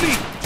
对